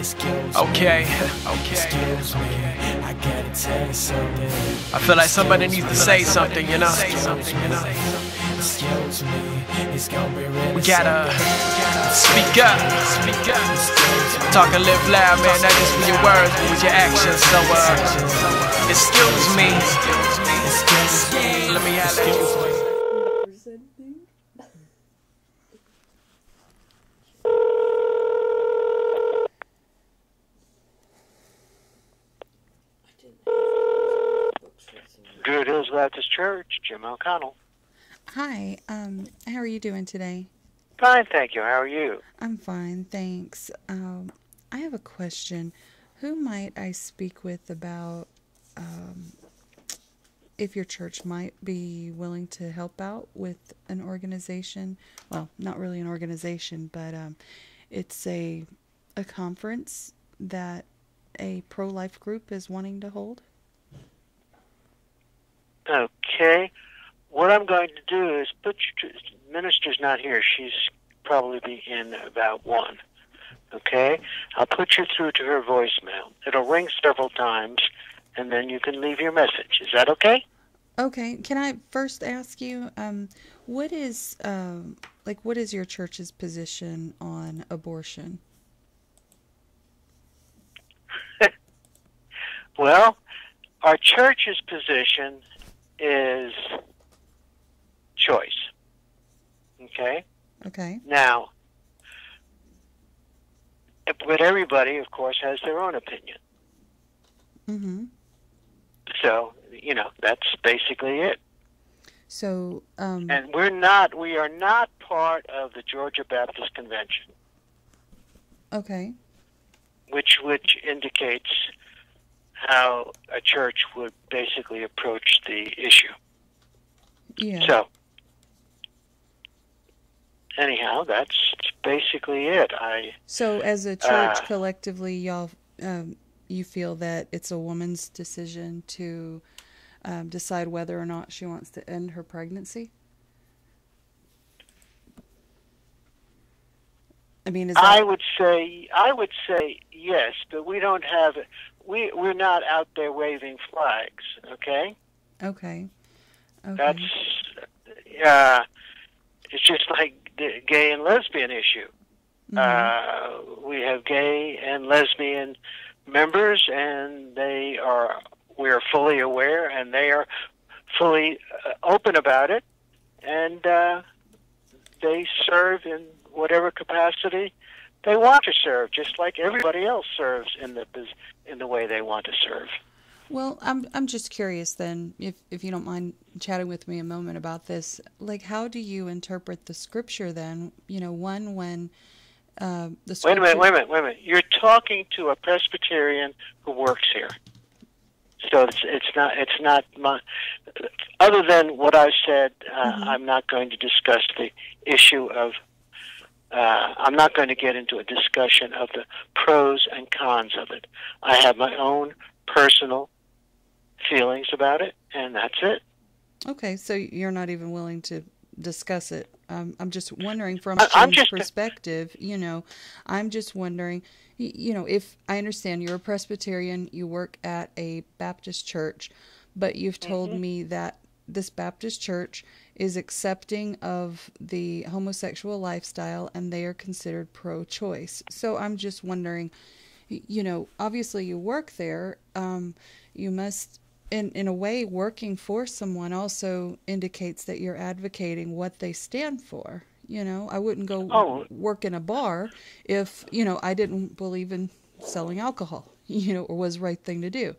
Okay, okay. I gotta tell you something. I feel like somebody needs to say something, you know. Excuse me, it's gonna be really We gotta speak up, speak up. Talk and live loud, man. Not just with your words, but with your actions. So, uh, excuse me. Let me have it. Druid Hills Baptist Church, Jim O'Connell. Hi, um, how are you doing today? Fine, thank you. How are you? I'm fine, thanks. Um, I have a question. Who might I speak with about um, if your church might be willing to help out with an organization? Well, not really an organization, but um, it's a a conference that a pro-life group is wanting to hold. Okay. What I'm going to do is put you to, minister's not here. She's probably be in about one. Okay? I'll put you through to her voicemail. It'll ring several times, and then you can leave your message. Is that okay? Okay, can I first ask you, um, what is um, like what is your church's position on abortion? Well, our church's position is choice. Okay? Okay. Now, but everybody, of course, has their own opinion. Mm-hmm. So, you know, that's basically it. So, um, And we're not, we are not part of the Georgia Baptist Convention, okay, which which indicates how a church would basically approach the issue. yeah. So, anyhow, that's basically it. I So, as a church uh, collectively, y'all, um, you feel that it's a woman's decision to um, decide whether or not she wants to end her pregnancy. I mean, is that I would say I would say yes, but we don't have we we're not out there waving flags. Okay, okay? Okay. that's uh, it's just like the gay and lesbian issue. Mhm. Uh, we have gay and lesbian members, and they are we are fully aware, and they are fully uh, open about it, and uh, they serve in whatever capacity they want to serve, just like everybody else serves in the in the way they want to serve. Well, I'm I'm just curious then, if if you don't mind chatting with me a moment about this. Like, how do you interpret the scripture then? You know, one when uh, the Wait a minute, wait a minute, wait a minute. You're talking to a Presbyterian who works here. So it's it's not it's not my other than what I said. Uh, Mhm. I'm not going to discuss the issue of. Uh, I'm not going to get into a discussion of the pros and cons of it. I have my own personal feelings about it, and that's it. Okay, so you're not even willing to discuss it. Um, I'm just wondering from I- I'm Jim's just- perspective. You know, I'm just wondering. You know, if I understand you're a Presbyterian, you work at a Baptist church, but you've told Mm-hmm. me that this Baptist church is accepting of the homosexual lifestyle and they are considered pro-choice. So I'm just wondering, you know, obviously you work there. Um, you must in in a way working for someone also indicates that you're advocating what they stand for you know i wouldn't go Oh. work in a bar if you know i didn't believe in selling alcohol you know or was the right thing to do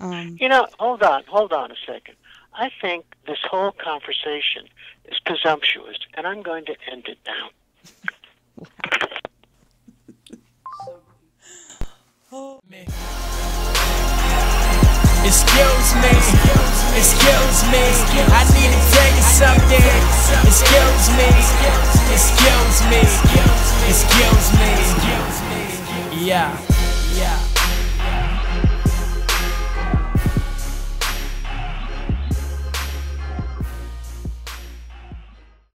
um You know, hold on, hold on a second. I think this whole conversation is presumptuous, and I'm going to end it now. Excuse me, excuse me, I need to tell you something. Excuse me, excuse me, excuse me, yeah, yeah.